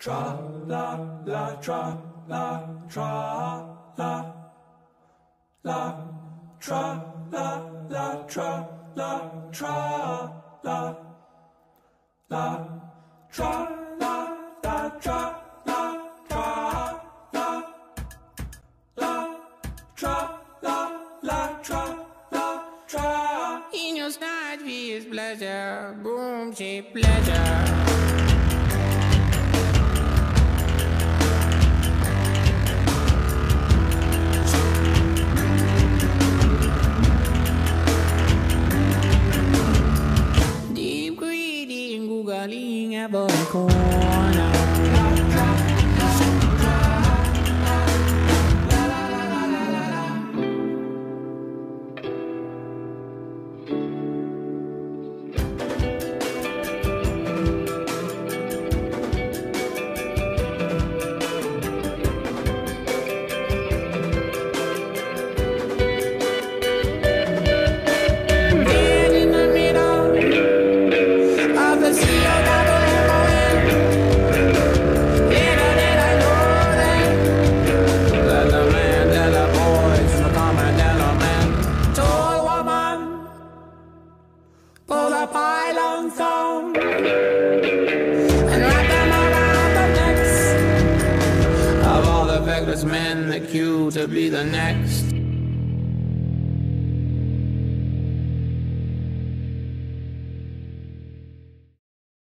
Tra la la tra la tra la. La tra la la tra la tra la. La tra la la tra la tra la. La tra la la tra la tra. Your snide is pleasure, boom, she pleasure. Googling about all the feckless men that queue to be the next.